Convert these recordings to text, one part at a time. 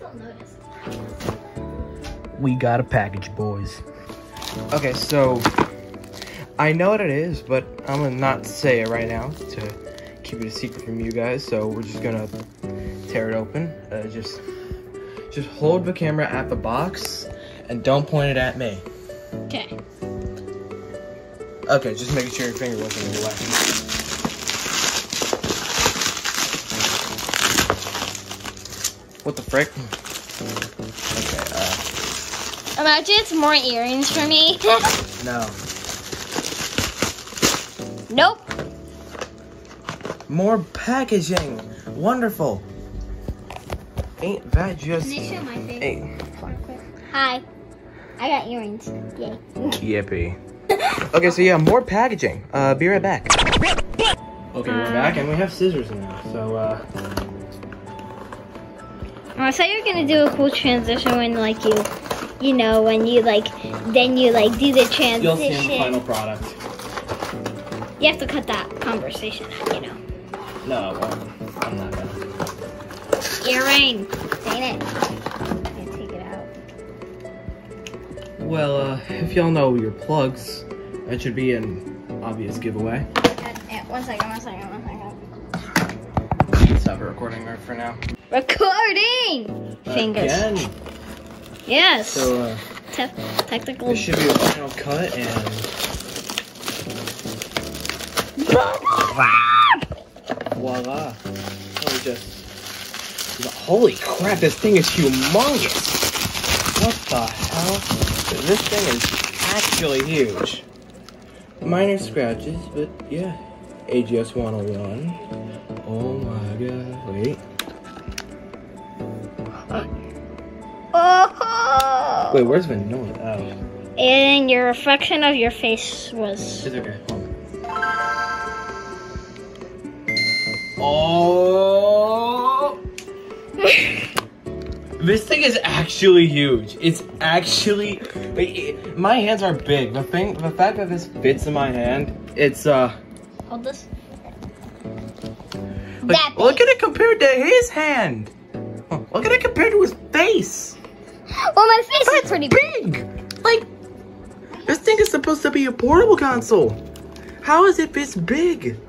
still notice. We got a package, boys. Okay, so I know what it is, but I'm gonna not say it right now to keep it a secret from you guys. So we're just gonna tear it open. Uh, just, just hold the camera at the box and don't point it at me. Okay. Okay, just making sure your finger wasn't in the way. What the frick? Okay, uh, Imagine it's more earrings for me. no. nope. More packaging. Wonderful. Ain't that just... my face. Hey, Hi. I got earrings. Yay. yippee. Okay, so yeah, more packaging. Uh, be right back. Okay, we're back, and we have scissors now. So, uh, I thought you were gonna do a cool transition when like you, you know, when you like, then you like do the transition. you'll see the final product. You have to cut that conversation you know. No, well, I'm not gonna. Earring. Dang it. Take it out. Well, uh, if y'all know your plugs, that should be an obvious giveaway. Yeah, one second, one second, one second. Stop recording right for now. Recording! Fingers. Again. Yes. So, uh, Te- technical. this should be a final cut, and voila. Me just. Holy crap, this thing is humongous! What the hell? This thing is actually huge. Minor scratches, but yeah. AGS 101. Oh my god. Wait. Wait, where's Vanilla? Oh. And your reflection of your face was. It's okay. Oh. this thing is actually huge. It's actually like, it- my hands are big. The thing, the fact that this fits in my hand, it's uh. Hold this. Like, look at it compared to his hand. Look at it compared to his face. Well, my face is pretty big. big. Like this thing is supposed to be a portable console. How is it this big?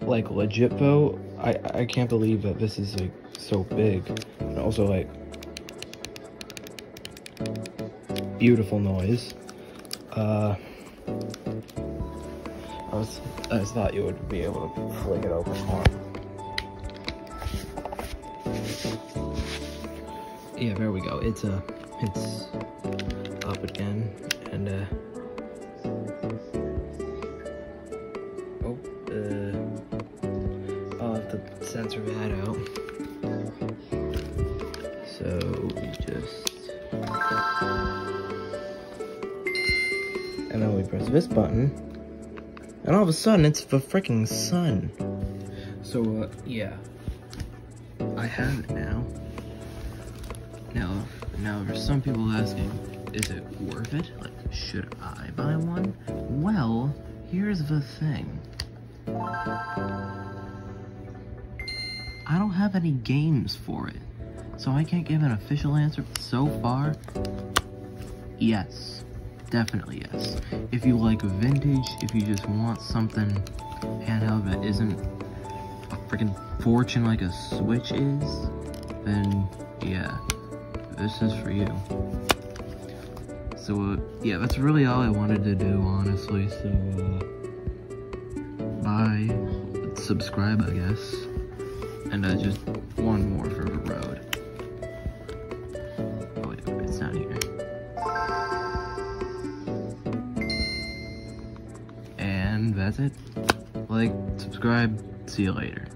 Like legit though, I I can't believe that this is like so big. And also like beautiful noise. Uh I was I just thought you would be able to flick it open more. Yeah, there we go. It's uh it's up again and uh oh uh I'll out. So we just and then we press this button and all of a sudden it's the freaking sun. So uh yeah. I have it now. Now, now there's some people asking, is it worth it? Like, should I buy one? Well, here's the thing. I don't have any games for it, so I can't give an official answer. So far, yes, definitely yes. If you like vintage, if you just want something handheld that isn't a freaking fortune like a Switch is, then yeah, this is for you. So uh, yeah, that's really all I wanted to do, honestly. So uh, bye, subscribe, I guess, and uh, just one more for the road. Oh wait, it's not here. And that's it. Like, subscribe, see you later.